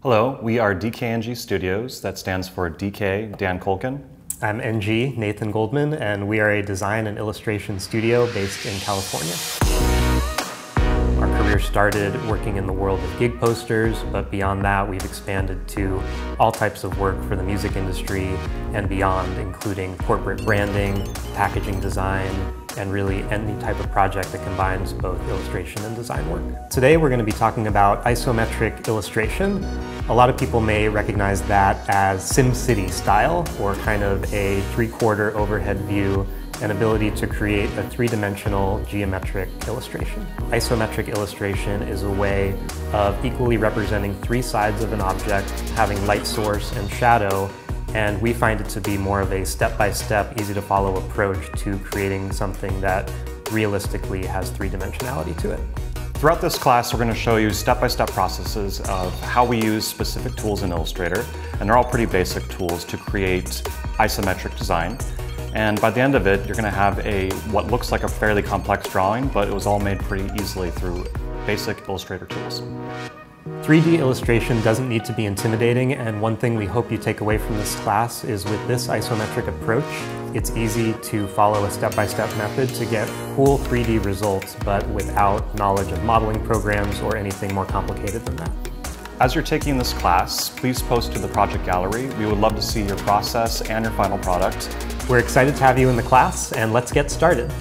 Hello, we are DKNG Studios. That stands for DK Dan Kuhlken. I'm NG Nathan Goldman, and we are a design and illustration studio based in California. Career started working in the world of gig posters, but beyond that, we've expanded to all types of work for the music industry and beyond, including corporate branding, packaging design, and really any type of project that combines both illustration and design work. Today we're going to be talking about isometric illustration. A lot of people may recognize that as SimCity style or kind of a three-quarter overhead view an ability to create a three-dimensional geometric illustration. Isometric illustration is a way of equally representing three sides of an object, having light source and shadow, and we find it to be more of a step-by-step, easy-to-follow approach to creating something that realistically has three-dimensionality to it. Throughout this class, we're going to show you step-by-step -step processes of how we use specific tools in Illustrator, and they're all pretty basic tools to create isometric design. And by the end of it, you're going to have a what looks like a fairly complex drawing, but it was all made pretty easily through basic Illustrator tools. 3D illustration doesn't need to be intimidating, and one thing we hope you take away from this class is with this isometric approach, it's easy to follow a step-by-step -step method to get cool 3D results, but without knowledge of modeling programs or anything more complicated than that. As you're taking this class, please post to the project gallery. We would love to see your process and your final product. We're excited to have you in the class, and let's get started.